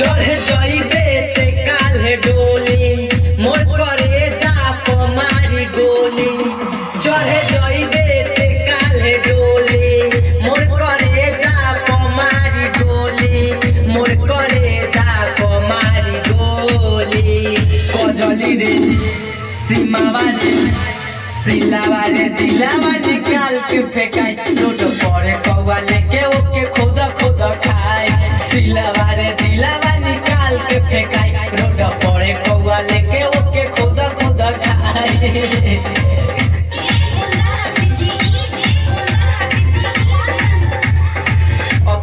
চল যাইবে তে কালে ডোলি, মোর করে চাপ মারি গোলি। চল যাইবে তে কালে ডোলি, মোর করে চাপ মারি গোলি, মোর করে চাপ মারি গোলি। কজলি রে সীমাবারে সিলাবারে দিলাবারে কালকে ফেকাই। ছোট পরে কওয়ালে কে খোদা খোদা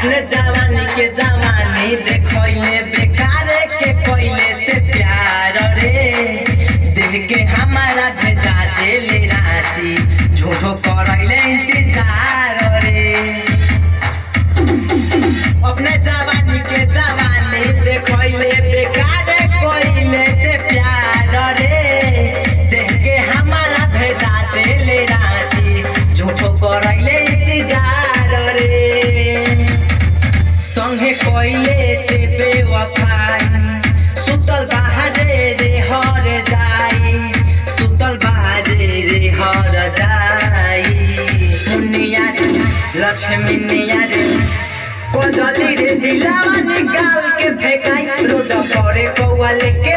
अपने जवानी के जवानी देखले बेकार के कोयले से प्यार रे। दिल के हमारा भेजा देले रांची झूठो करैले সঙ্গে কইলে দেবে ওয়াফাই। সুতল বাহারে রে হর যাই, সুতল বাহারে রে হর যাই। মুনিয়ার লক্ষ্মী নিয়ার কজলি রে দিলাম গালকে ফেকাই রোদ করে কৌয়ালে কে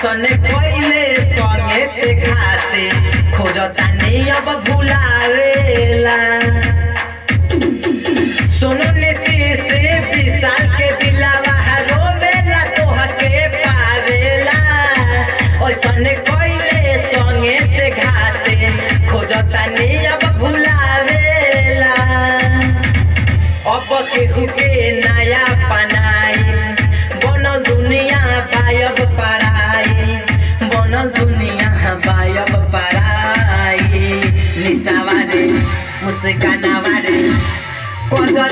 ऐसन कोइले संगे ते खाते खोजता नहीं अब भुलावेला सुनो नीतीश विशाल के दिलावा रोवेला तुहके पावेला ऐसन कोइले संगे ते घाते खोजता अब भुलावेला अब केहू के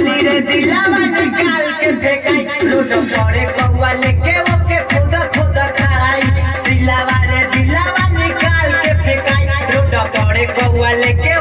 मनी रे दिलावा निकाल के फेंकाई रोड परे कौआ लेके ओके खुदा खुदा खाई। दिलावा रे दिलावा निकाल के फेंकाई। रोड परे कौआ लेके